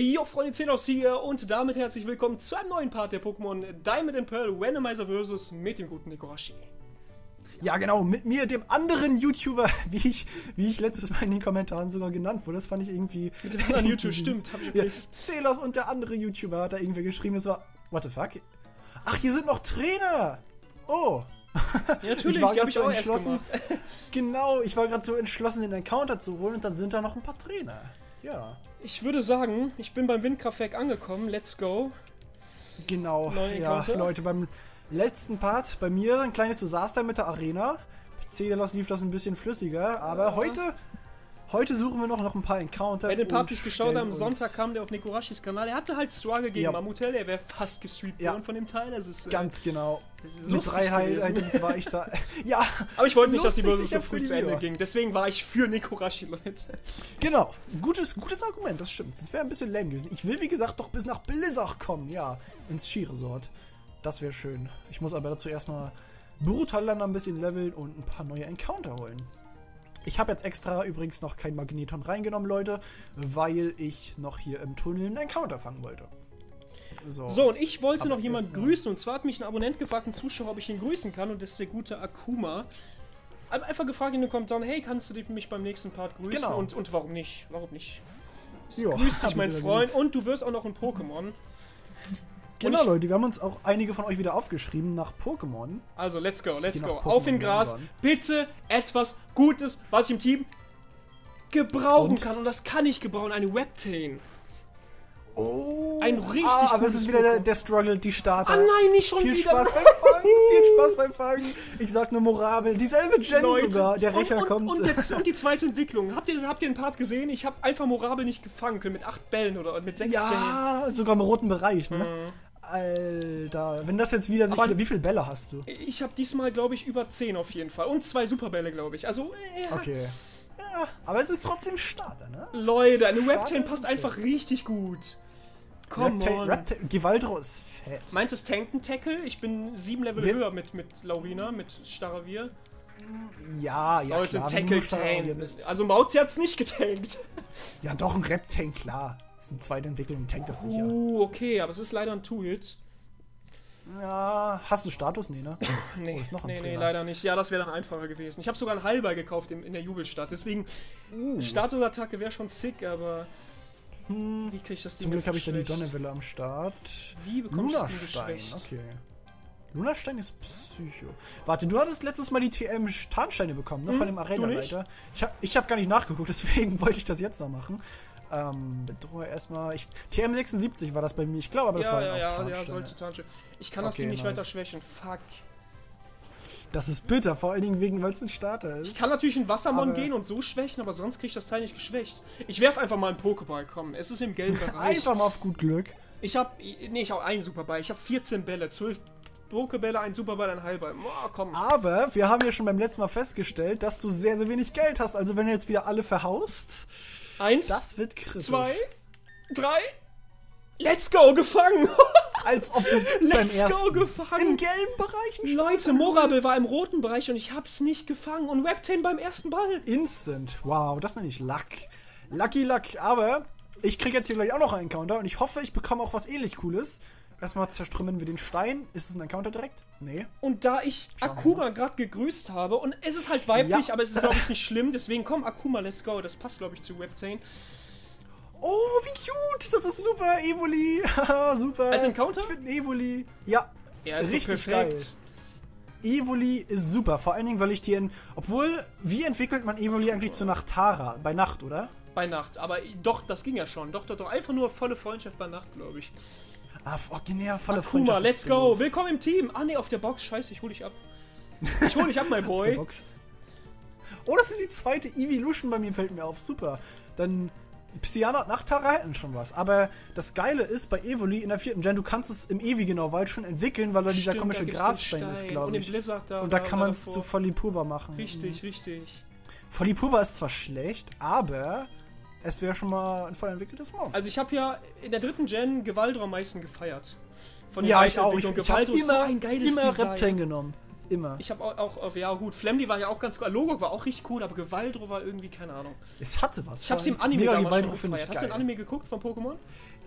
Jo, Freunde, 10 aus hier und damit herzlich willkommen zu einem neuen Part der Pokémon Diamond and Pearl Randomizer vs. mit dem guten Nikorashi. Ja, genau, mit mir, dem anderen YouTuber, wie ich, wie ich letztes Mal in den Kommentaren sogar genannt wurde. Das fand ich irgendwie. Mit dem anderen YouTube, stimmt, hab ich ja. Celos und der andere YouTuber hat da irgendwie geschrieben, das war. What the fuck? Ach, hier sind noch Trainer! Oh! Ja, natürlich, ich war hab ich so auch entschlossen. Genau, ich war gerade so entschlossen, den Encounter zu holen und dann sind da noch ein paar Trainer. Ja. Ich würde sagen, ich bin beim Windkraftwerk angekommen, let's go. Genau, ja? Leute, beim letzten Part bei mir ein kleines Desaster mit der Arena. Bei Celos lief das ein bisschen flüssiger, aber Ja. heute, heute suchen wir noch, noch ein paar Encounter. Bei den Part, die ich geschaut habe, am Sonntag kam der auf Nikorashis Kanal. Er hatte halt Struggle gegen Ja. Mamutel, er wäre fast gestreamt Ja. worden von dem Teil. Das ist, äh, Ganz genau. Mit drei. Highlights war ich da. Ja, Aber ich wollte nicht, dass die Börse so früh zu Ende ging. Deswegen war ich für Nikorashi, Leute. genau. Gutes, gutes Argument, das stimmt. Das wäre ein bisschen lame gewesen. Ich will, wie gesagt, doch bis nach Blizzard kommen. Ja, ins Skiresort. Das wäre schön. Ich muss aber dazu erstmal Brutallander ein bisschen leveln und ein paar neue Encounter holen. Ich habe jetzt extra übrigens noch kein Magneton reingenommen, Leute, weil ich noch hier im Tunnel einen Encounter fangen wollte. So. So, und ich wollte Aber noch jemanden grüßen. Und zwar hat mich ein Abonnent gefragt, ein Zuschauer, ob ich ihn grüßen kann. Und das ist der gute Akuma. Einfach gefragt in den Kommentaren, hey, kannst du dich- mich beim nächsten Part grüßen? Genau. Und, und warum nicht? Warum nicht? Jo, Grüß dich, mein Freund. Und du wirst auch noch ein Pokémon. Genau, Leute, wir haben uns auch einige von euch wieder aufgeschrieben nach Pokémon. Also, let's go, let's go. Auf in Gras. waren. Bitte etwas Gutes, was ich im Team gebrauchen Und? kann. Und das kann ich gebrauchen. Eine Webtain. Oh, Ein richtig ah, aber es ist wieder der, der Struggle, die Starter. Ah nein, nicht schon Viel wieder. Spaß beim Fangen, viel Spaß beim Fangen. Ich sag nur Morabel. Dieselbe Gen Leute, sogar. Der Rächer und, kommt. Und, der, und die zweite Entwicklung. Habt ihr, habt ihr den Part gesehen? Ich habe einfach Morabel nicht gefangen können mit acht Bällen oder mit sechs Bällen. ja, sogar im roten Bereich, ne? Mhm. Alter, wenn das jetzt wieder sich wieder, wie viele Bälle hast du? Ich habe diesmal, glaube ich, über 10 auf jeden Fall. Und zwei Superbälle, glaube ich. Also, äh, Okay. Ja, aber es ist trotzdem Starter, ne? Leute, eine Webtain ist passt schön. einfach richtig gut. Come Repta- on. Repta- Gewaldro ist fett. Meinst du es tankt ein Tackle? Ich bin sieben Level Wir- höher mit, mit Laurina, mit Staravir. Ja, ja, Sollte klar. Tackle tanken. Also Mauzi hat's nicht getankt. Ja, doch, ein Reptank, klar. Das ist eine zweite Entwicklung, tankt das sicher. Uh, okay, aber es ist leider ein Two-Hit. Ja, hast du Status? Nee, ne? Nee, Oh, ist noch ein nee, nee, leider nicht. Ja, das wäre dann einfacher gewesen. Ich habe sogar einen Halber gekauft in, in der Jubelstadt. Deswegen, Uh. Statusattacke wäre schon sick, aber Hm. wie krieg ich das Ding Zum Glück habe ich da die? Donnerwelle am Start. Wie bekomme ich das Ding geschwächt? okay. Lunastein ist Psycho. Warte, du hattest letztes Mal die TM Tarnsteine bekommen, ne? Hm, Von dem du Arena-Leiter. Ich, ha- ich habe gar nicht nachgeguckt, deswegen wollte ich das jetzt noch machen. Ähm, Bedrohe erstmal. Ich, TM 76 war das bei mir, ich glaube, aber das Ja, war ja, dann auch ja, ja, Tarnsteine. sollte Tarnstein. Ich kann das Okay, Ding nicht nice. weiter schwächen. Fuck. Das ist bitter, vor allen Dingen wegen, weil es ein Starter ist. Ich kann natürlich in Wassermon Aber- gehen und so schwächen, aber sonst krieg ich das Teil nicht geschwächt. Ich werf einfach mal einen Pokéball, komm. Es ist im gelben Bereich. Einfach mal auf gut Glück. Ich hab. Nee, ich hab einen Superball. Ich hab 14 Bälle, 12 Pokebälle, ein Superball, ein Halber. Boah, komm. Aber wir haben ja schon beim letzten Mal festgestellt, dass du sehr, sehr wenig Geld hast. Also wenn du jetzt wieder alle verhaust, Eins, das wird kritisch. zwei, drei. Let's go, gefangen! Als ob das Let's go, gefangen! im gelben Bereich ein Leute, Morabel war im roten Bereich und ich hab's nicht gefangen. Und Webtain beim ersten Ball. Instant. Wow, das nenne ich Luck. Lucky Luck. Aber ich kriege jetzt hier gleich auch noch einen Encounter und ich hoffe, ich bekomme auch was ähnlich Cooles. Erstmal zerstrümmen wir den Stein. Ist es ein Encounter direkt? Nee. Und da ich Akuma gerade gegrüßt habe, und es ist halt weiblich, Ja. aber es ist, glaube ich, nicht schlimm, deswegen komm, Akuma, let's go. Das passt, glaube ich, zu Webtain. Oh, wie cute. Das ist super. Evoli. Super. Als Encounter? Ich finde Evoli. Ja. Er ist Richtig so geil. Evoli ist super. Vor allen Dingen, weil ich die in. Obwohl, wie entwickelt man Evoli eigentlich zu Nachtara? Bei Nacht, oder? Bei Nacht. Aber doch, das ging ja schon. Doch, doch, doch. Einfach nur volle Freundschaft bei Nacht, glaube ich. Ah, genial, volle Akuma, Freundschaft let's go. doof. Willkommen im Team. Ah, nee, auf der Box. Scheiße, ich hol dich ab. Ich hol dich ab, mein Boy. Oh, das ist die zweite Evolution bei mir, fällt mir auf. Super. Dann Psyana und Nachtara hätten schon was. Aber das Geile ist, bei Evoli in der vierten Gen, du kannst es im ewig genau Wald schon entwickeln, weil da dieser Stimmt, komische da Grasstein ist, glaube Und ich. Blizzard da. Und da war- kann man es zu Folipuba machen. Richtig, richtig. Folipuba ist zwar schlecht, aber es wäre schon mal ein voll entwickeltes Mon. Also ich habe ja in der dritten Gen Gewaldra am meisten gefeiert. Von ja, ich auch. Ich, ich habe immer, so ein geiles immer Design. Genommen. Immer. Ich habe auch, auch, ja gut, Flamly war ja auch ganz cool. Logok war auch richtig cool, aber Gewaldro war irgendwie, keine Ahnung. Es hatte was. Ich hab's im Anime damals schon gefeiert. Hast du den Anime geguckt von Pokémon?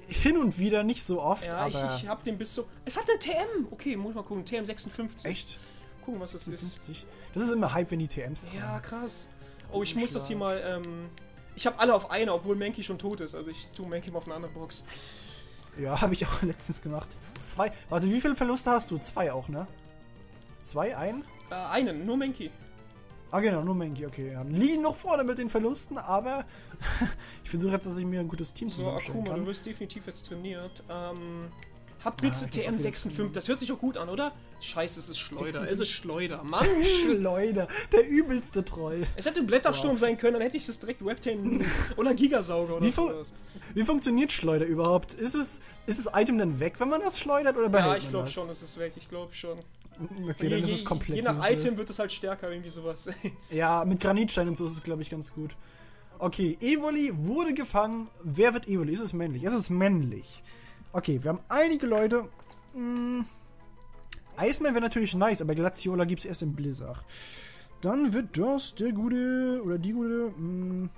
Hin und wieder, nicht so oft, Ja, aber... ich, ich hab den bis so... Es hat eine TM! Okay, muss mal gucken. TM 56. Echt? Gucken, was das ist. 50? Das ist immer Hype, wenn die TMs dran Ja, krass. Oh, ich muss das hier mal, ähm... Ich habe alle auf eine, obwohl Mankey schon tot ist. Also ich tue Mankey mal auf eine andere Box. Ja, habe ich auch letztens gemacht. Zwei. Warte, wie viele Verluste hast du? Zwei auch, ne? Zwei, ein? Äh, einen, nur Mankey. Ah, genau, nur Menki, okay. Ja. Liegen noch vorne mit den Verlusten, aber ich versuche jetzt, dass ich mir ein gutes Team So, zusammenstellen Akuma, kann. du wirst definitiv jetzt trainiert. Ähm... Hab bitte Ah, ich muss auf jeden TM56. Das hört sich auch gut an, oder? Scheiße, es ist Schleuder. 56. Es ist Schleuder. Mann! Schleuder, der übelste Troll. Es hätte Blättersturm sein können, dann hätte ich das direkt Webtain oder Gigasauger oder Wie sowas. Wie funktioniert Schleuder überhaupt? Ist es, ist das Item dann weg, wenn man das schleudert oder behält Ja, ich glaube schon, es ist weg. Ich glaube schon. Okay, dann je, ist es komplett je nach. Item wird es halt stärker, irgendwie sowas. Ja, mit Granitstein und so ist es, glaube ich, ganz gut. Okay, Evoli wurde gefangen. Wer wird Evoli? Ist es männlich? Es ist männlich. Okay, wir haben einige Leute. Mh, Iceman wäre natürlich nice, aber Glaciola gibt es erst in Blizzard. Dann wird das der gute oder die gute. Mh,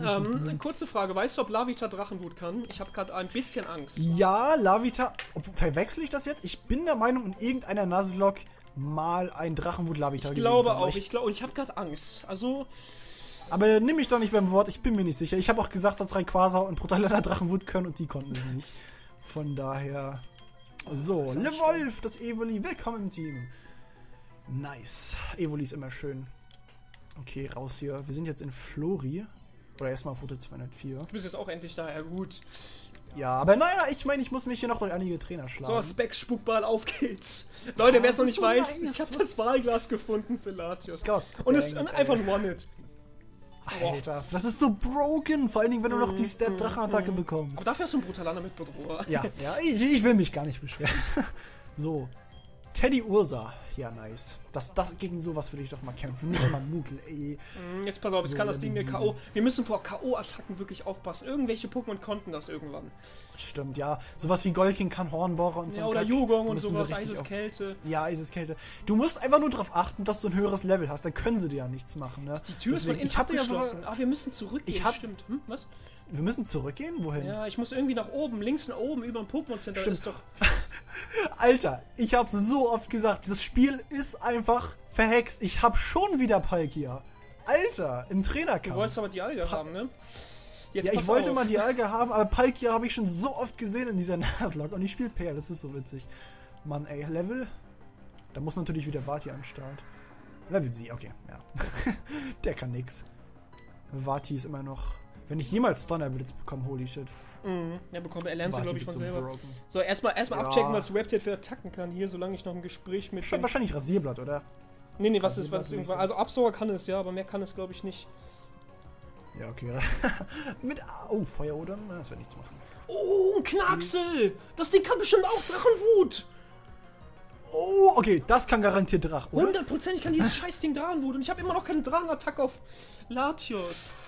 ähm, kurze Frage, weißt du, ob Lavita Drachenwut kann? Ich habe gerade ein bisschen Angst. ja, Lavita. Verwechsel ich das jetzt? Ich bin der Meinung, in irgendeiner Nuzlocke mal ein Drachenwut Lavita Ich glaube auch, Ich, glaube, und ich habe gerade Angst. Also, aber nimm mich doch nicht beim Wort, ich bin mir nicht sicher. Ich habe auch gesagt, dass Rayquaza und Brutalana Drachenwut können und die konnten es nicht. Von daher. So, Le Wolf, das Evoli, willkommen im Team. Nice. Evoli ist immer schön. Okay, raus hier. Wir sind jetzt in Flori. Oder erstmal auf Route 204. du bist jetzt auch endlich da, ja gut. Ja, aber naja, ich meine, ich muss mich hier noch durch einige Trainer schlagen. So, Specs Spukball, auf geht's. Leute, wer es noch nicht so weiß, ich habe das Wahlglas gefunden für Latios. Gott Und es ist einfach ein One-Hit. Alter, das ist so broken. Vor allen Dingen, wenn du noch die Step-Drachenattacke bekommst. Aber dafür hast du einen Brutalaner mit Bedroher. Ja, ja, ich, ich will mich gar nicht beschweren. So. Teddy Ursa. Ja, nice. Das, das, gegen sowas will ich doch mal kämpfen. Nicht mal Moogle, ey. Hm, Jetzt pass auf, jetzt So, kann das Ding mir K.O. Wir müssen vor K.O.-Attacken wirklich aufpassen. Irgendwelche Pokémon konnten das irgendwann. Stimmt, ja. Sowas wie Golking kann Hornbohrer und so. Ja, oder Da und sowas, richtig Eises auf- Kälte. Ja, Eiseskälte. Du musst einfach nur darauf achten, dass du ein höheres Level hast. Dann können sie dir ja nichts machen, ne? Die Tür ist von Deswegen, innen ich hatte ja sogar, ah, wir müssen zurückgehen. Ich hab- Stimmt. Hm, was? Wir müssen zurückgehen? Wohin? Ja, ich muss irgendwie nach oben, links nach oben, über ein Pokémon Center. Stimmt. Ist doch. Alter, ich hab's so oft gesagt. Das Spiel ist einfach verhext. Ich hab schon wieder Palkia. Alter, im Du Trainerkampf. wolltest aber die Alge haben, ne? Jetzt Ja, ich wollte auf. mal die Alge haben, aber Palkia habe ich schon so oft gesehen in dieser Nuzlocke und ich spiele Peer, das ist so witzig. Mann, ey, Level? Da muss natürlich wieder Vati an Start. Level sie, okay, ja. Der kann nix. Vati ist immer noch... Wenn ich jemals Donnerblitz bekomme, holy shit. Mhm. Ja, bekommt er lernt glaube ich, von so selber. broken. So, erstmal erstmal Ja. abchecken, was Reptil für Attacken kann hier, solange ich noch ein Gespräch mit. Schon wahrscheinlich Rasierblatt, oder? Nee, nee, was ist, was irgendwann. sagen. Also Absauger kann es ja, aber mehr kann es glaube ich nicht. Ja, okay. Mit... Oh, Feuerodon? Na, Das wird nichts machen. Oh, ein Knacksel! Das Ding kann bestimmt auch Drachenwut! Oh, okay, das kann garantiert Drach, oder? Hundertprozentig kann dieses Scheißding Drachenwut und ich habe immer noch keine Drachenattacke auf Latios.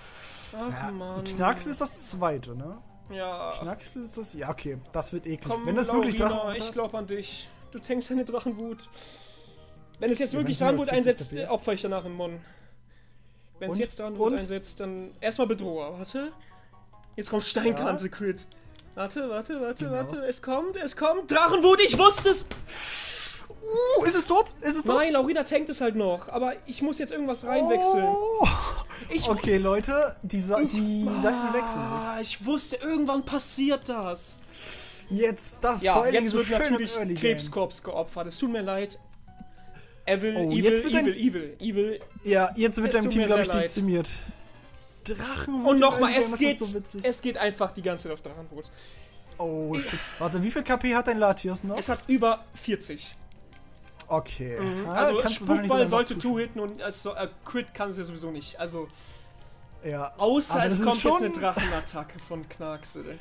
Ach Ja, man. Knacksel ist das zweite, ne? Ja. Knacksel ist das... Ja, okay, das wird eklig. Komm, Wenn das wirklich Laurina, Drachen ich glaube an dich. Du tankst deine Drachenwut. Wenn es jetzt Ja, wirklich Drachenwut als 40 einsetzt, äh, opfer ich danach einen Mon. Wenn es jetzt Drachenwut einsetzt, dann erstmal Bedroher. Warte. Jetzt kommt Steinkante Crit. Warte, warte, warte, Genau. warte. Es kommt, es kommt. Drachenwut, ich wusste es! Uh, ist es tot? Ist es tot? Nein, Laurina tankt es halt noch. Aber ich muss jetzt irgendwas reinwechseln. Oh. Ich, Okay, Leute, die, Sa die Seiten wechseln Ah, ich wusste, irgendwann passiert das. sich. Jetzt, das Ja, vor jetzt so wird schön natürlich. Krebskorps geopfert. Es tut mir leid. Evil, Oh, evil, jetzt wird evil, evil, evil. Ja, jetzt wird tut Team, glaube ich, leid. dezimiert. Drachen. Und nochmal, es geht, so es geht einfach die ganze Zeit auf Drachenbrot. Oh, shit. Warte, wie viel KP hat dein Latios noch? Es hat über 40. Okay. Ah, also kannst Spukball noch sollte. Two-Hitten und es so, äh, Crit kann es ja sowieso nicht. Also, Ja. außer Aber es kommt jetzt eine Drachenattacke von Knacksel.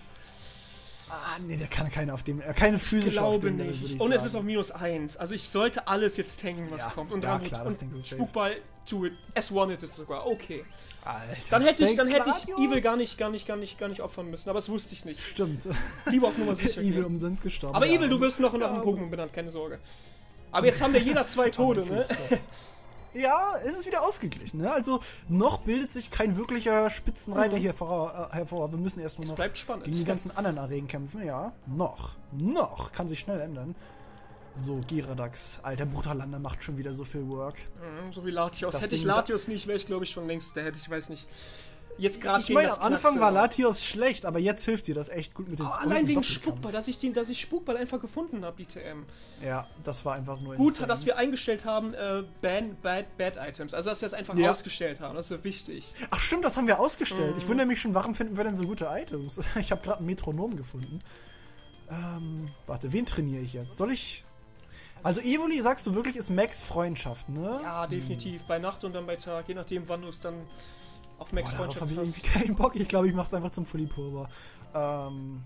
Ah, nee, der kann keine auf dem, äh, keine physische auf Glaube dem Level, würde nicht. ich Und es sagen. ist auf minus 1. Also ich sollte alles jetzt tanken, was Ja, kommt. Und ja, klar, und safe. Spukball Two-Hit. Es one-hitted sogar. Okay. Alter, Dann hätte ich, dann hätte ich? Evil gar nicht, gar nicht, gar nicht, gar nicht opfern müssen. Aber das wusste ich nicht. Stimmt. Lieber auf Nummer sicher Evil umsonst gestorben. Aber ja. Evil, du wirst noch einem Ja, Pokémon benannt, keine Sorge. Aber jetzt haben wir jeder zwei Tode, ne? Ja, es ist wieder ausgeglichen. Ne? Also noch bildet sich kein wirklicher Spitzenreiter Mhm. hier vor, äh, hervor. Wir müssen erstmal Es noch bleibt spannend. gegen die ganzen anderen Arenen kämpfen. Ja, noch. Noch. Kann sich schnell ändern. So, Giradax. Alter, Brutalander macht schon wieder so viel Work. Mhm, So wie Latios. Das Hätte ich Latios nicht, wäre ich glaube ich schon längst der hätte ich weiß nicht. Jetzt gerade Ich meine, am Anfang war Latios schlecht, aber jetzt hilft dir das echt gut mit den Oh, allein wegen. Spukball, dass ich, den, dass ich Spukball einfach gefunden habe, die TM. Ja, das war einfach nur Gut, insane. dass wir eingestellt haben, äh, ban bad, bad Items. Also, dass wir es einfach Ja. ausgestellt haben. Das ist ja wichtig. Ach stimmt, das haben wir ausgestellt. Mhm. Ich wundere mich schon, warum finden wir denn so gute Items? Ich habe gerade ein Metronom gefunden. Ähm, warte, wen trainiere ich jetzt? Soll ich... Also Evoli, sagst du wirklich, ist Max Freundschaft, ne? Ja, definitiv. Bei Nacht und dann bei Tag, je nachdem, wann du es dann auf Max Boah, Freundschaft habe ich irgendwie keinen Bock. Ich glaube, ich mache es einfach zum Fully-Pulver. Ähm,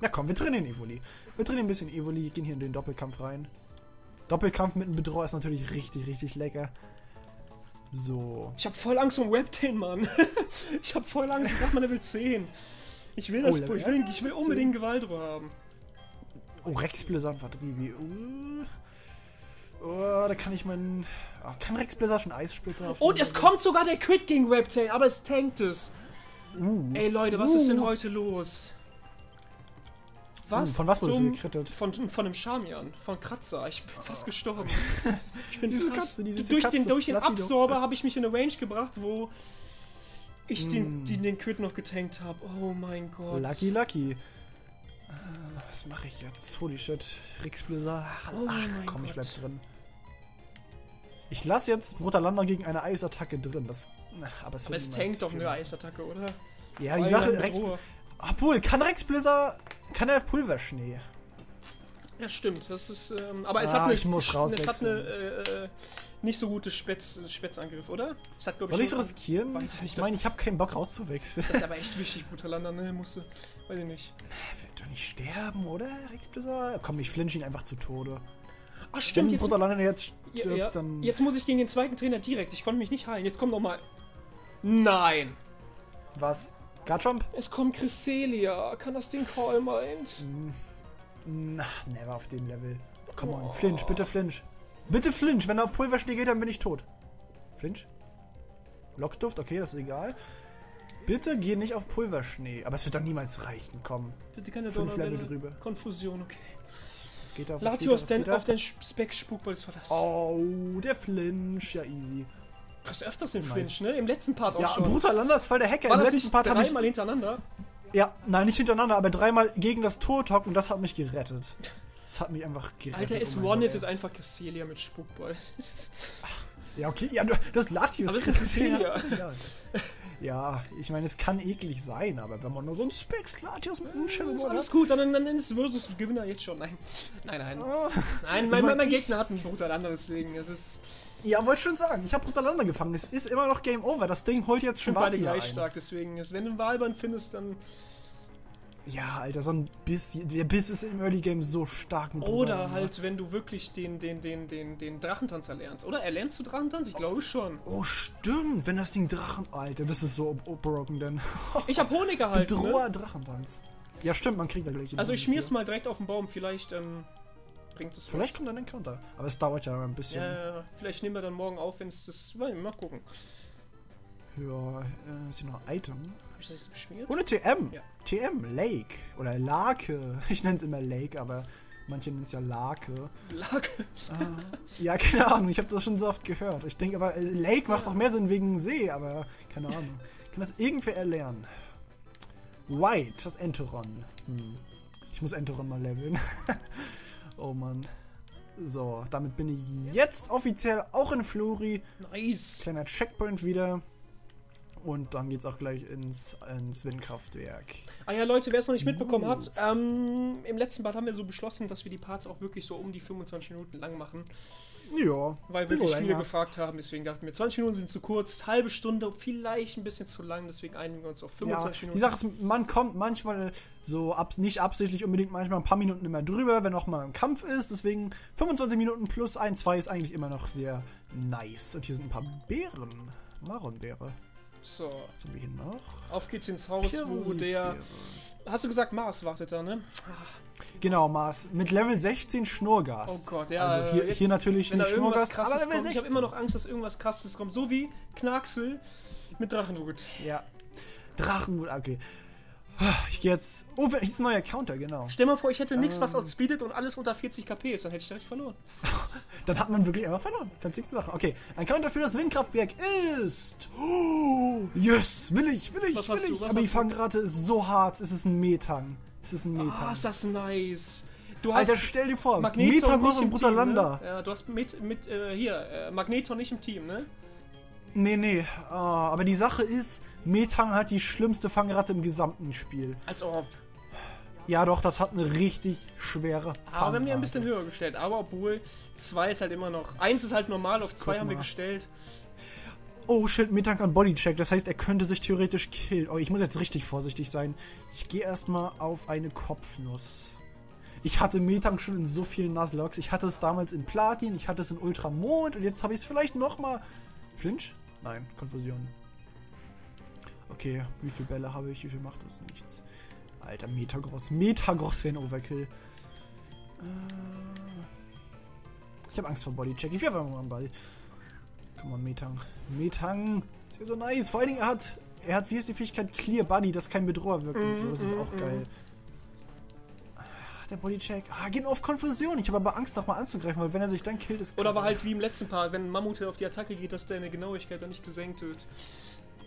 na komm, wir trainieren Evoli. Wir trainieren ein bisschen Evoli, gehen hier in den Doppelkampf rein. Doppelkampf mit einem Bedroher ist natürlich richtig, richtig lecker. So. Ich habe voll Angst um Webtain, Mann. ich habe voll Angst, gerade mal Level 10. Ich will das, Oh, ich will, ich will 10. unbedingt Gewaltruhe haben. Oh, Rex Blizzard Vertriebe. Uh. Oh, da kann ich meinen. Ah, kann Rex Blizzard schon Eissplitter auf Und es Level? kommt sogar der Crit gegen Webtain, aber es tankt es. Uh. Ey Leute, was ist denn Uh. heute los? Was? Uh, von was wurde sie gekrittet? Von, von einem Charmian, von Kratzer. Ich bin fast gestorben. Ich bin Diese fast. Katze, die süße durch, Katze, den, durch den lass. Absorber habe ich mich in eine Range gebracht, wo ich den, Mm. den, den Crit noch getankt habe. Oh mein Gott. Lucky, lucky. Äh, Was mache ich jetzt? Holy shit. Rex Blizzard. Oh Ach, komm, ich bleib Gott. drin. Ich lasse jetzt Brutalander gegen eine Eisattacke drin. Das, na, aber es, Aber es tankt doch eine Eisattacke, oder? Ja, die Sache, Rex, obwohl, kann Rex Blizzard, kann er Pulverschnee? Ja, stimmt. Das ist, ähm, aber es Ah, hat eine, ich muss es hat eine äh, äh, nicht so gute Spätz, Spätzangriff, oder? Hat, Soll ich es riskieren? Weiß ich nicht, ich meine, ich habe keinen Bock rauszuwechseln. Das ist aber echt wichtig, Brutalander, ne? Musste, weiß ich nicht. Er wird doch nicht sterben, oder, Rex Blizzard? Komm, ich flinch ihn einfach zu Tode. Ach Wenn stimmt, jetzt, Brutalander jetzt stirbt, ja, dann... jetzt muss ich gegen den zweiten Trainer direkt. Ich konnte mich nicht heilen. Jetzt kommt noch mal. Nein! Was? Garchomp? Es kommt Cresselia. Kann das Ding Call meint? Na, never auf dem Level. Come on, Oh. flinch, bitte flinch. Bitte flinch, wenn er auf Pulverschnee geht, dann bin ich tot. Flinch? Lockduft, okay, das ist egal. Bitte geh nicht auf Pulverschnee. Aber es wird doch niemals reichen, komm. Bitte keine Fünf Level drüber. Konfusion, okay. Was geht da? Was Latios denn auf den Speck Spukballs verlassen. Oh, der Flinch, ja easy. Das ist öfters Nice. Flinch, ne? Im letzten Part auch Ja, schon. Brutalander ist voll der Hacker. War Im das letzten nicht Part habe ich... dreimal hintereinander? Ja, nein, nicht hintereinander, aber dreimal gegen das Tor hocken und das hat mich gerettet. Das hat mich einfach gerettet. Alter, es oh mein Gott, one-hitted einfach Cresselia mit Spukball. Das ist- Ja, okay, ja, du, das Latius. Aber ist. Cresselia. Ja. ja, ich meine, es kann eklig sein, aber wenn man nur so ein Specs Latius mit einem Shadowball Alles hat. gut, dann, dann ist es versus Gewinner jetzt schon. Nein, nein, nein. Ah. Nein, Ich mein, mein, mein ich- Gegner hat einen Brutalander, deswegen es ist Ja, wollte schon sagen, ich habe Brutalander gefangen. Es ist immer noch Game Over. Das Ding holt jetzt schon beide gleich ein. stark, deswegen wenn du einen Wahlband findest, dann. Ja, Alter, so ein Biss. Der Biss ist im Early Game so stark mit Oder Brutalander. halt, wenn du wirklich den, den, den, den, den Drachentanz erlernst. Oder erlernst du Drachentanz? Ich glaube schon. Oh, stimmt, wenn das Ding Drachen. Alter, das ist so broken, denn. Ich habe Honig gehalten. Ne? Bedroher Drachentanz. Ja, stimmt, man kriegt ja gleich. Also ich schmier's mal direkt auf den Baum, vielleicht ähm, bringt es Vielleicht was. kommt dann ein Counter. Aber es dauert ja ein bisschen. Ja, vielleicht nehmen wir dann morgen auf, wenn es das. Mal gucken. Ja, äh, ist hier noch ein Item. Hab ich das jetzt beschmiert? Ohne TM. Ja. TM, Lake. Oder Lake. Ich nenne es immer Lake, aber manche nennen es ja Lake. Lag. Ja, keine Ahnung, ich habe das schon so oft gehört. Ich denke aber, äh, Lake macht doch mehr Sinn wegen See, aber keine Ahnung. Kann das irgendwer erlernen? White, das Enteron. Hm. Ich muss Enteron mal leveln. oh Mann. So, damit bin ich jetzt offiziell auch in Flori. Nice. Kleiner Checkpoint wieder. Und dann geht's auch gleich ins, ins Windkraftwerk. Ah ja, Leute, wer es noch nicht mitbekommen hat, ähm, im letzten Part haben wir so beschlossen, dass wir die Parts auch wirklich so um die 25 Minuten lang machen. Ja. Weil bisschen wirklich viele gefragt haben, deswegen dachten wir, 20 Minuten sind zu kurz, halbe Stunde, vielleicht ein bisschen zu lang, deswegen einigen wir uns auf Ja, 25 die Minuten. Sache ist, man kommt manchmal so ab, nicht absichtlich unbedingt manchmal ein paar Minuten immer drüber, wenn auch mal ein Kampf ist. Deswegen 25 Minuten plus 1, 2 ist eigentlich immer noch sehr nice. Und hier sind ein paar Beeren. Maronbeere. So, Was haben wir hier noch? auf geht's ins Haus, wo der. Hast du gesagt, Mars wartet da, ne? Genau, Mars. Mit Level 16 Schnurgas. Oh Gott, ja. Also hier, jetzt, hier natürlich nicht Schnurgas, aber Level kommt. Ich 16. habe immer noch Angst, dass irgendwas krasses kommt. So wie Knacksel mit Drachenwut. Ja. Drachenwut, okay. Ich gehe jetzt. Oh, hier ist ein neuer Counter, genau. Stell mal vor, ich hätte nichts, was Ähm. outspeedet und alles unter 40 KP ist, dann hätte ich direkt verloren. Dann hat man wirklich einfach verloren. Kannst nichts machen. Okay, ein Counter für das Windkraftwerk ist. Oh, yes, will ich, will ich, Was will du, ich. was Aber die du? Fangrate ist so hart. Es ist ein Metang. Es ist ein Metang. Ah, ist das nice. Du hast Alter, stell dir vor, Magneton Metagross und Brutalanda. Ne? Ja, du hast mit, mit äh, hier, äh, Magneton nicht im Team, ne? Nee, nee. Ah, aber die Sache ist, Metang hat die schlimmste Fangrate im gesamten Spiel. Als ob. Ja, doch, das hat eine richtig schwere Fangrate. Aber wir haben die ein bisschen höher gestellt. Aber obwohl, 2 ist halt immer noch. 1 ist halt normal, auf 2 Guck haben wir gestellt. Oh shit, Metang kann Bodycheck. Das heißt, er könnte sich theoretisch killen. Oh, ich muss jetzt richtig vorsichtig sein. Ich gehe erstmal auf eine Kopfnuss. Ich hatte Metang schon in so vielen Nuzlockes. Ich hatte es damals in Platin, ich hatte es in Ultramond und jetzt habe ich es vielleicht nochmal. Flinch? Nein, Konfusion. Okay, wie viele Bälle habe ich? Wie viel macht das? Nichts. Alter, Metagross. Metagross wäre ein Overkill. Äh, ich habe Angst vor Bodycheck. Ich werfe einfach mal einen Ball. Komm on, Metang. Metang. Ist ja so nice. Vor allen Dingen, er hat, er hat, wie ist die Fähigkeit? Clear Buddy, dass kein Bedroher wirkt und so. Das ist Mm, auch mm, geil. Der Bodycheck. Ah, geht nur auf Konfusion. Ich habe aber Angst, nochmal anzugreifen, weil wenn er sich dann killt, ist Oder war halt wie im letzten Part, wenn ein Mammut auf die Attacke geht, dass deine Genauigkeit dann nicht gesenkt wird.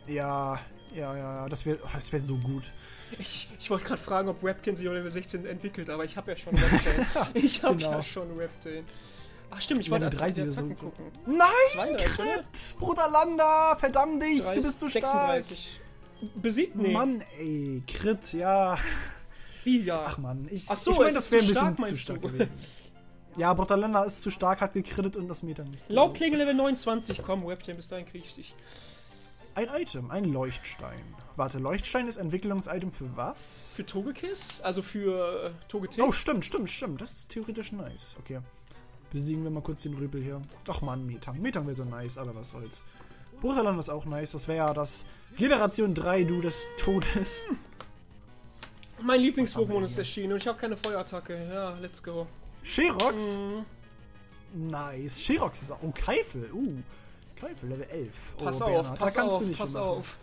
Ja, ja, ja. Das wäre das wär so gut. Ich, ich wollte gerade fragen, ob Webtain sich auf Level 16 entwickelt, aber ich habe ja schon Webtain. ich habe Genau. ja schon Webtain. Ach stimmt, ich wollte Level Attacken, 30 oder so. Gucken. Nein! 32, oder? Crit! Brutalanda! Verdammt dich! Du 30, bist zu stark! 36. Besiegt? Nee. Mann, ey. Crit, ja. Wie ja? Ach man, ich, Ach so, ich meine, das wäre ein zu bisschen stark, zu stark du? gewesen. Ja, Brutalanda ist zu stark, hat gekrittet und das Meter nicht. Laubklinge Level 29. Komm, Webtain, bis dahin krieg ich dich. Ein Item, ein Leuchtstein. Warte, Leuchtstein ist Entwicklungsitem für was? Für Togekiss? Also für äh, Togetic? Oh, stimmt, stimmt, stimmt. Das ist theoretisch nice. Okay. Besiegen wir mal kurz den Rüpel hier. Ach man, Metang. Metang wäre so nice, aber was soll's. Brutalanda ist auch nice. Das wäre ja das Generation 3 Du des Todes. Mein Lieblings-Pokémon ist erschienen und ich habe keine Feuerattacke. Ja, let's go. Sherox? Mhm. Nice. Sherox ist auch. Oh, Keifel. Uh. Keifel, Level 11. Pass oh, auf, Bernhard, pass da kannst auf, du nicht pass auf.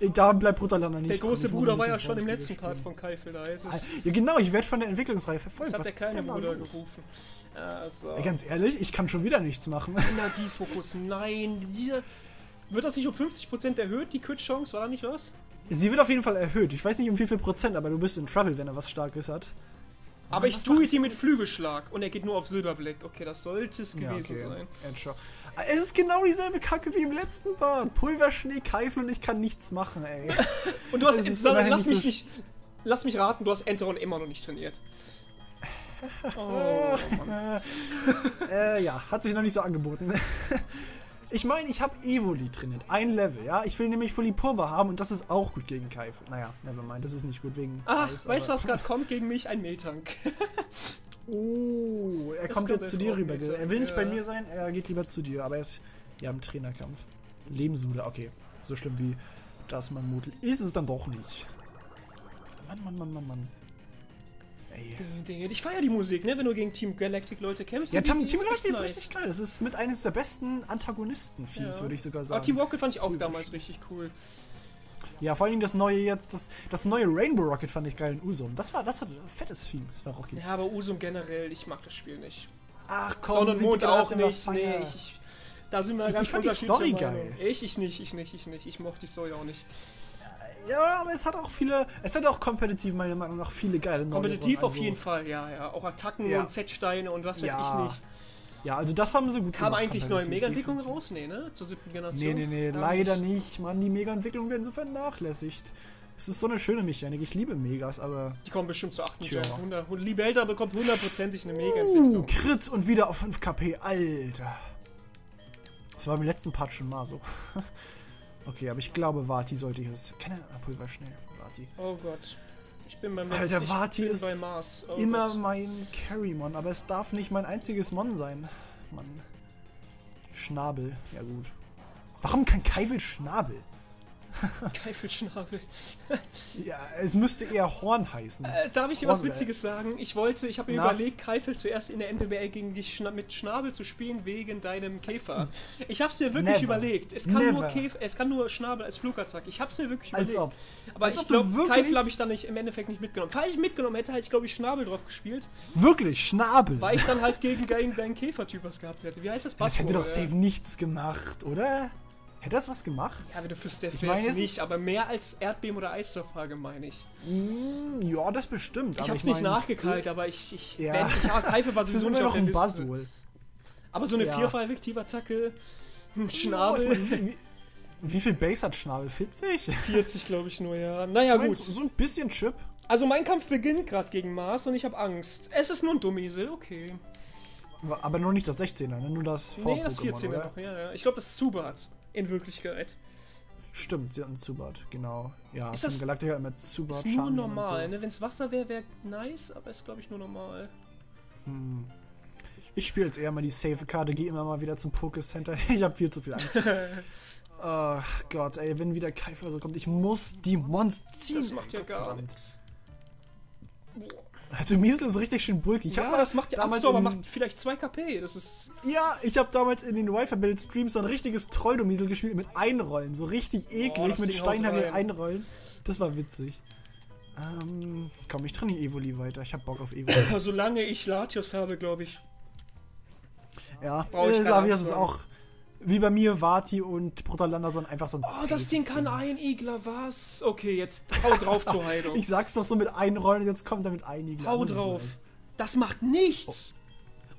Da bleibt Brutalanda nicht Der große Bruder war ja schon im letzten Part von Keifel da. Ist, Ja, genau, ich werde von der Entwicklungsreihe verfolgt. das hat der kleine Bruder los? gerufen. Also. Ey, ganz ehrlich, ich kann schon wieder nichts machen. Energiefokus, nein. Hier wird das nicht um 50% erhöht, die Crit-Chance? War da nicht was? Sie wird auf jeden Fall erhöht. Ich weiß nicht um wie viel Prozent, aber du bist in Trouble, wenn er was Starkes hat. Aber Mann, ich tue ihn mit? Flügelschlag und er geht nur auf Silberblack. Okay, das sollte es gewesen sein. Edge. Es ist genau dieselbe Kacke wie im letzten Part. Pulverschnee, Keifel und ich kann nichts machen, ey. Und du hast, immerhin lass mich so nicht, lass mich raten, du hast Enteron immer noch nicht trainiert. Oh, Mann. äh, ja, hat sich noch nicht so angeboten. Ich meine, ich habe Evoli trainiert. Ein Level, ja. Ich will nämlich Fulipurba haben und das ist auch gut gegen Keifel. Naja, nevermind, das ist nicht gut wegen. Ach, Eis, weißt du, was gerade kommt gegen mich? Ein Metank. Oh, er Das kommt jetzt zu dir rüber. Er will nicht ja. bei mir sein, er geht lieber zu dir. Aber er ist ja im Trainerkampf. Lebenssude, okay. So schlimm wie das man mutet. Ist es dann doch nicht. Mann, Mann, Mann, Mann, Mann. Ey. Ich feiere die Musik, ne? Wenn du gegen Team Galactic Leute kämpfst. Ja, Team, Team Galactic ist richtig geil. Das ist mit eines der besten Antagonisten-Themes, Ja. würde ich sogar Aber sagen. Team Rocket fand ich auch damals richtig cool. Ja, vor allem das neue jetzt, das, das neue Rainbow Rocket fand ich geil in Usum. Das war, das hat ein fettes Theme. Das war Rocket. Ja, aber Usum generell, ich mag das Spiel nicht. Ach komm, Sonne und Mond auch nicht. Nee, ich, ich, da sind wir ganz ich fand die Story geil. Ich, ich nicht, ich nicht, ich nicht. Ich mochte die Story auch nicht. Ja, aber es hat auch viele, es hat auch kompetitiv meiner Meinung nach viele geile neue Kompetitiv Sachen. auf jeden Fall, ja, ja. Auch Attacken Ja. und Z-Steine und was weiß Ja, ich nicht. Ja, also das haben sie gut Kam gemacht, eigentlich neue Mega-Entwicklungen raus? Nee, ne? Zur siebten Generation? Nee, nee, nee, Kam leider nicht. Mann, die Mega-Entwicklungen werden so vernachlässigt. Es ist so eine schöne Mechanik. Ich liebe Megas, aber. Die kommen bestimmt zur achten Tja. Gen. 100, Liebe Elter bekommt hundertprozentig eine Uh, Mega-Entwicklung. Crit und wieder auf 5 KP, Alter. Das war im letzten Part schon mal so. okay, aber ich glaube, Vati sollte hier das. Keine Pulverschnee, Vati. Oh Gott. Ich bin beim Alter, ich Vati ist bei Mars. Oh Immer Gott. mein Carry-Mon, aber es darf nicht mein einziges Mon sein. Mann. Schnabel, ja gut. Warum kein Keifel Schnabel? Keifelschnabel. Ja, es müsste eher Horn heißen. Äh, darf ich dir was Horn, Witziges sagen? Ich wollte, ich habe mir Na? überlegt, Keifel zuerst in der NBA gegen dich schna mit Schnabel zu spielen wegen deinem Käfer. Ich habe es mir wirklich Never. überlegt. Es kann, nur. Käfer, es kann nur Schnabel als Flugattacke. Ich habe es mir wirklich Als überlegt. ob. Aber Als ich glaube, Keifel habe ich dann nicht, im Endeffekt nicht mitgenommen. Falls ich mitgenommen hätte, hätte ich glaube ich Schnabel drauf gespielt, Wirklich, Schnabel. weil ich dann halt gegen, gegen deinen Käfertyp was gehabt hätte. Wie heißt das das hätte doch safe nichts gemacht, oder? Hätte das was gemacht? Ja, wenn du für Steph Ich es nicht, aber mehr als Erdbeben oder Eisdorffrage meine ich. Hm, ja, das bestimmt. Ich habe es nicht meine, nachgekalt, aber ich, ich, Ja. wenn ich Keifel war sowieso nicht noch auf der ein. Buzzword. Aber so eine Ja. Vierfall-Effektiv-Attacke, ein Ja, Schnabel, ich meine, wie, wie viel Base hat Schnabel? 40? 40 glaube ich nur, ja. Naja, Ich meine, gut. So so ein bisschen Chip. Also mein Kampf beginnt gerade gegen Mars und ich habe Angst. Es ist nur ein Dummiesel, okay. Aber nur nicht das 16er, ne? nur das Nee, das V-Pokémon, 14er oder? noch, ja, ja. Ich glaube, das ist Zubat. In Wirklichkeit. Stimmt, sie hat einen Zubat, genau. Ja, Ist das- Galactica mit Zubat, Ist nur normal, so. ne? Wenn es Wasser wäre, wäre nice, aber ist glaube ich nur normal. Ich spiele jetzt eher mal die Safe-Karte, gehe immer mal wieder zum Poké-Center. Ich habe viel zu viel Angst. Ach Gott, ey, wenn wieder Kaifer so kommt, ich muss die Monster ziehen. Das macht ja gar Verdammt. Nichts. Domiesel ist richtig schön bulky. Ich Ja, mal das macht ja damals Absor, aber macht vielleicht 2 KP. Das ist. Ja, ich habe damals in den Wi-Fi-Build-Streams so ein richtiges Trolldomiesel gespielt mit Einrollen. So richtig eklig, das mit Steinhagel einrollen. Das war witzig. Ähm, komm, ich trainiere Evoli weiter. Ich hab Bock auf Evoli. Solange ich Latios habe, glaube ich. ja, Brauch ich äh, Angst ist auch wie bei mir Vati und Brutallander so ein- einfach so ein Oh, das Ding kann ein Igler, was? Okay, jetzt hau drauf zur Heilung. Ich sag's doch so mit Einrollen, jetzt kommt er mit einigen. Hau drauf. Das macht nichts.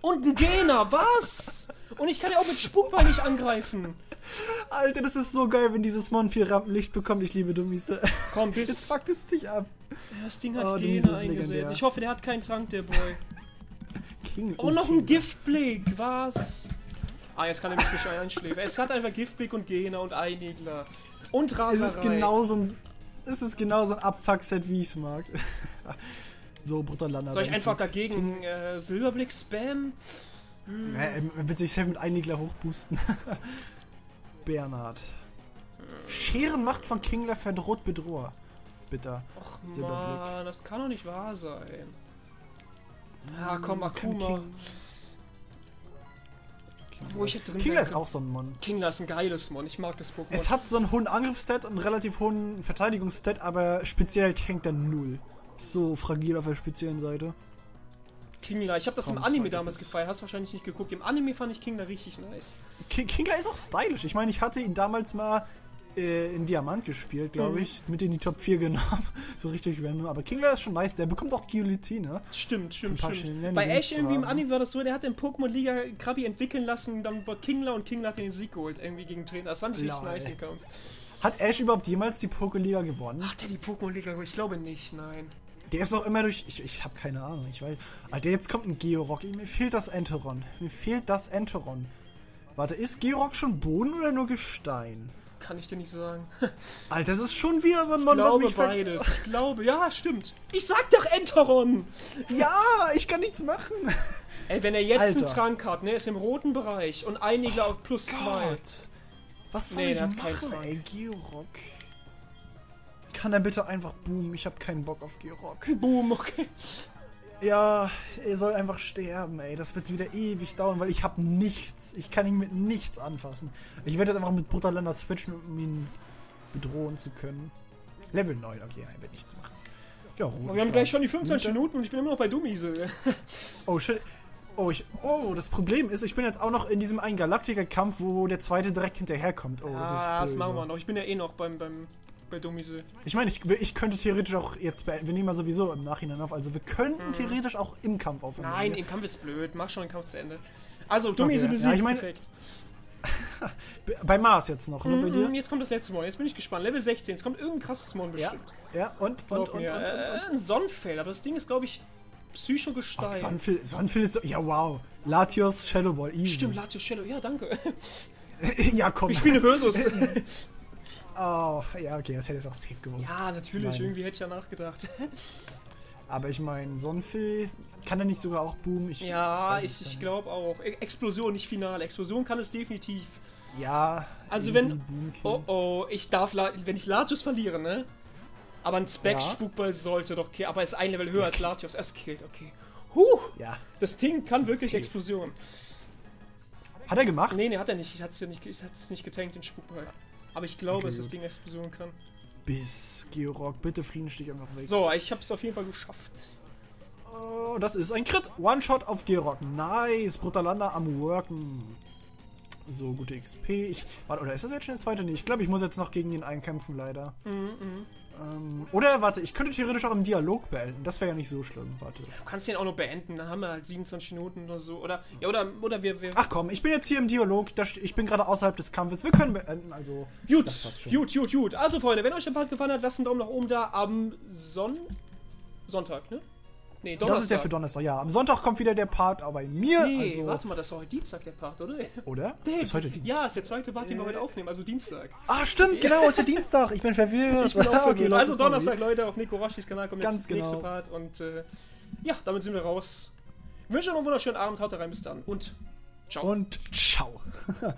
Und ein Gegner, was? Und ich kann ja auch mit Spuckball nicht angreifen. Alter, das ist so geil, wenn dieses Mon viel Rampenlicht bekommt. Ich liebe Domiesel. Komm, Jetzt bis. fuckt es dich ab. Das Ding hat Oh, ist eingesetzt. legendär. Ich hoffe, der hat keinen Trank, der Boy. King. Oh, noch ein. Giftblick, was? Ah, jetzt kann er mich nicht einschläfen. Es hat einfach Giftblick und Gegner und Einigler. Und Es Raserei. ist genauso ein, es ist genauso ein Abfuck-Set, wie ich es mag. so, Brutallander. Soll ich einfach dagegen äh, Silberblick spammen? Ja, er wird sich safe mit Einigler hochboosten. Bernhard. Scherenmacht von Kingler verdroht Bedroher. Bitter. Och Silberblick. man, das kann doch nicht wahr sein. Ja, komm, Kann Akuma. King- Wo ich drin Kingler ist auch so ein Mon. Kingler ist ein geiles Mon. Ich mag das Pokémon. Es hat so einen hohen Angriffsstat und einen relativ hohen Verteidigungsstat, aber speziell tankt er null. So fragil auf der speziellen Seite. Kingler. Ich habe das Komm, im Anime damals gefeiert. Hast wahrscheinlich nicht geguckt. Im Anime fand ich Kingler richtig nice. Ki- Kingler ist auch stylisch. Ich meine, ich hatte ihn damals mal äh, in Diamant gespielt, glaube Mhm. ich. Mit in die Top 4 genommen. so richtig random. Aber Kingler ist schon nice. Der bekommt auch Guillotine. Stimmt, stimmt, stimmt. Bei Ash irgendwie im haben. Anime war das so, der hat in Pokémon Liga Krabi entwickeln lassen, dann war Kingler und Kingler hat den Sieg geholt, irgendwie gegen Trainer. Das fand ich richtig nice im Kampf. Hat Ash überhaupt jemals die Pokéliga gewonnen? Hat der die Pokémon Liga geholt? Ich glaube nicht, nein. Der ist doch immer durch. Ich, ich habe keine Ahnung. Ich weiß. Alter, jetzt kommt ein Georock. Mir fehlt das Enteron. Mir fehlt das Enteron. Warte, ist Georock schon Boden oder nur Gestein? Kann ich dir nicht sagen. Alter, das ist schon wieder so ein Ich Mon, was glaube mich beides. Ich glaube, ja, stimmt. Ich sag doch Enteron! Ja, ich kann nichts machen. Ey, wenn er jetzt einen Alter. Trank hat, ne, ist im roten Bereich und Einigler auf plus zwei. Gott. Was soll Nee, ich der hat keinen machen, Trank. ey, Georock? Kann er bitte einfach boomen? Ich habe keinen Bock auf Georock. Boom, okay. Ja, er soll einfach sterben, ey. Das wird wieder ewig dauern, weil ich habe nichts. Ich kann ihn mit nichts anfassen. Ich werde jetzt einfach mit Brutallander switchen, um ihn bedrohen zu können. Level 9, okay, er wird nichts machen. Ja, rote Wir haben gleich schon die Schlange. 25 Minuten und ich bin immer noch bei Dummiesel. Oh, shit. Oh, ich, oh, das Problem ist, ich bin jetzt auch noch in diesem einen Galaktiker-Kampf, wo der zweite direkt hinterherkommt. Oh, das ist ah, das böse. machen wir noch. Ich bin ja eh noch beim, beim bei Dummiesel. Ich meine, ich, ich könnte theoretisch auch jetzt beenden. Wir nehmen ja sowieso im Nachhinein auf. Also wir könnten Mhm. theoretisch auch im Kampf aufnehmen. Nein, im Kampf ist blöd. Mach schon den Kampf zu Ende. Also, Dummiesel Okay, besiegt. ja, ich meine- Perfekt. Bei Mars jetzt noch, ne? Bei dir? Mhm, Jetzt kommt das letzte Mon. Jetzt bin ich gespannt. Level 16. Es kommt irgendein krasses Mon Ja, bestimmt. ja, und, und, und, und, und, Äh, ein Sonnenfell, aber das Ding ist, glaube ich, Psychogestein. Sonnenfil, Sonnenfil ist doch, ja wow. Latios Shadowball, easy. Stimmt, Latios Shadow. Ja, danke. ja, komm. Ich spiele Versus. Oh, ja, okay, das hätte ich auch safe gewusst. ja, natürlich. Nein. Irgendwie hätte ich ja nachgedacht. Aber ich meine, Sonnenfil, kann er nicht sogar auch boomen? Ich, Ja, ich, es ich glaube auch. E- Explosion, nicht Finale. Explosion kann es definitiv. Ja. Also wenn. Oh oh, ich darf. Wenn ich Latios verliere, ne? Aber ein Spec Ja. Spukball sollte doch killen. Aber ist ein Level höher als Latios. Es killt, okay. Huh! Ja. Das Ding kann Das wirklich safe. Explosion. Hat er gemacht? Nee, nee, hat er nicht. Ich hat's ja nicht, ich hat's nicht getankt, den Spukball. Aber ich glaube, Okay, dass das. Ding Explosion kann. Bis, Georg, bitte fliehen dich einfach weg. So, ich hab's auf jeden Fall geschafft. Oh, das ist ein Crit. One-Shot auf Georg. Nice. Brutalanda am Worken. So, gute XP. Ich, warte, oder ist das jetzt schon der zweite? Nee, ich glaube, ich muss jetzt noch gegen ihn einkämpfen, leider. Ähm, oder, warte, ich könnte theoretisch auch im Dialog beenden. Das wäre ja nicht so schlimm. Warte. Du kannst den auch noch beenden, dann haben wir halt 27 Minuten oder so. Oder, ja, oder, oder wir, wir. Ach komm, ich bin jetzt hier im Dialog. Ich bin gerade außerhalb des Kampfes. Wir können beenden, also. Gut, gut, gut, gut. Also, Freunde, wenn euch der Part gefallen hat, lasst einen Daumen nach oben da am Son Sonntag, ne? Nee, Donnerstag. Das ist der für Donnerstag, ja. Am Sonntag kommt wieder der Part, aber bei mir. Nee, also, warte mal, das ist heute Dienstag, der Part, oder? Oder? Nee, ist heute Dienstag. Ja, ist der zweite Part, den wir heute aufnehmen, also Dienstag. Ah, stimmt, genau, ist ja Dienstag. Ich bin verwirrt. Ich bin auch Okay, verwirrt. Leute, also. Donnerstag, Leute, auf Nico Rashis Kanal kommt Ganz jetzt der nächste genau. Part und äh, ja, damit sind wir raus. Ich wünsche euch noch einen wunderschönen Abend, haut rein, bis dann und ciao. Und ciao.